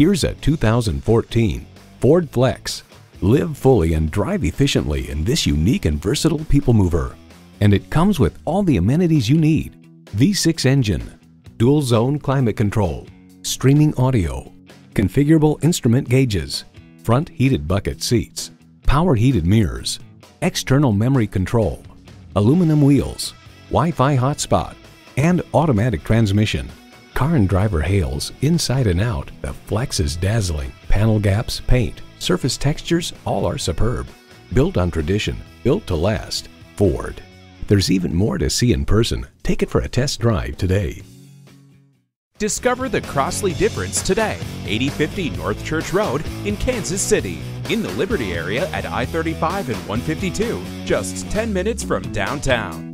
Here's a 2014 Ford Flex. Live fully and drive efficiently in this unique and versatile people mover. And it comes with all the amenities you need. V6 engine, dual zone climate control, streaming audio, configurable instrument gauges, front heated bucket seats, power heated mirrors, external memory control, aluminum wheels, Wi-Fi hotspot, and automatic transmission. Car and driver hails inside and out. The Flex is dazzling. Panel gaps, paint, surface textures, all are superb. Built on tradition, built to last. Ford. There's even more to see in person. Take it for a test drive today. Discover the Crossley difference today. 8050 North Church Road in Kansas City. In the Liberty area at I 35 and 152, just 10 minutes from downtown.